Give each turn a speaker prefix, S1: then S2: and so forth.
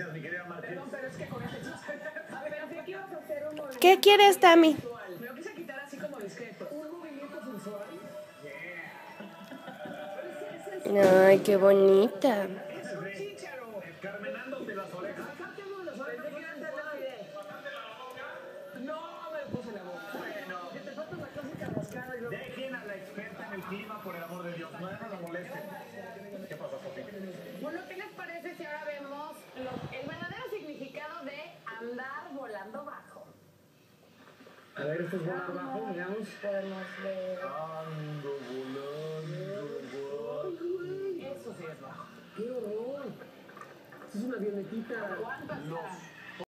S1: Gracias, mi querida Martín.
S2: Perdón, pero es que con este A ver, pero aquí vas a hacer un movimiento
S3: ¿Qué quieres, Tami?
S2: Me lo quise quitar así como discreto. Un movimiento sensual.
S3: Ay, qué bonita.
S2: Es un chícharo.
S1: Carmenándote las orejas.
S2: Aparte uno de los hombres que quieren hacer la idea. No me lo puse en la boca. Bueno, que te falta la clásica rascada y luego...
S1: Dejen a la experta en el clima, por el amor de Dios. No, no la molesten. ¿Qué pasa, Sofía?
S2: Bueno, ¿qué les parece si ahora vemos lo- el verdadero significado de andar volando bajo?
S1: A ver, esto es volar bajo, veamos.
S2: Podemos ver.
S1: Ando volando
S2: Eso sí es bajo.
S1: ¡Qué horror! Es una avionetita.
S2: ¿Cuántas